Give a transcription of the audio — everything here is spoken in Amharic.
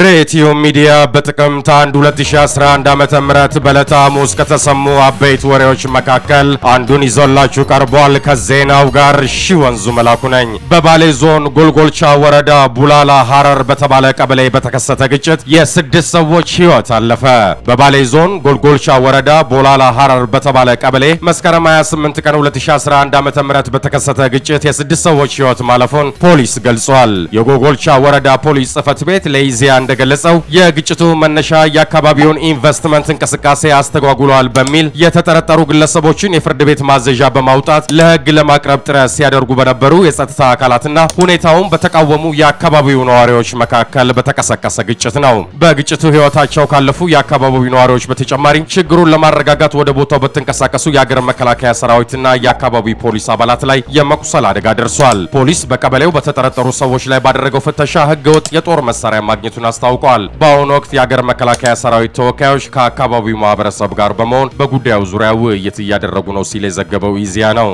ከኢትዮ ሚዲያ በጥቅምት 1 2011 ዓመተ ምህረት በዕለተ ሐሙስ ከተሰሙ አበይት ወሬዎች መካከል አንዱን ይዞላችሁ ቀርቧል። ከዜናው ጋር ሺ ወንዙ መላኩ ነኝ። በባሌ ዞን ጎልጎልቻ ወረዳ ቡላላ ሐረር በተባለ ቀበሌ በተከሰተ ግጭት የስድስት ሰዎች ሕይወት አለፈ። በባሌ ዞን ጎልጎልቻ ወረዳ ቡላላ ሐረር በተባለ ቀበሌ መስከረም 28 ቀን 2011 ዓመተ ምህረት በተከሰተ ግጭት የስድስት ሰዎች ሕይወት ማለፉን ፖሊስ ገልጿል። የጎልጎልቻ ወረዳ ፖሊስ ጽሕፈት ቤት ለኢዜአ እንደገለጸው የግጭቱ መነሻ የአካባቢውን ኢንቨስትመንት እንቅስቃሴ አስተጓጉሏል በሚል የተጠረጠሩ ግለሰቦችን የፍርድ ቤት ማዘዣ በማውጣት ለሕግ ለማቅረብ ጥረት ሲያደርጉ በነበሩ የጸጥታ አካላትና ሁኔታውን በተቃወሙ የአካባቢው ነዋሪዎች መካከል በተቀሰቀሰ ግጭት ነው። በግጭቱ ሕይወታቸው ካለፉ የአካባቢው ነዋሪዎች በተጨማሪ ችግሩን ለማረጋጋት ወደ ቦታው በተንቀሳቀሱ የአገር መከላከያ ሰራዊትና የአካባቢ ፖሊስ አባላት ላይ የመቁሰል አደጋ ደርሷል። ፖሊስ በቀበሌው በተጠረጠሩ ሰዎች ላይ ባደረገው ፍተሻ ሕገወጥ የጦር መሳሪያ ማግኘቱን አስታውቋል። በአሁኑ ወቅት የአገር መከላከያ ሰራዊት ተወካዮች ከአካባቢው ማህበረሰብ ጋር በመሆን በጉዳዩ ዙሪያ ውይይት እያደረጉ ነው ሲል የዘገበው ኢዜአ ነው።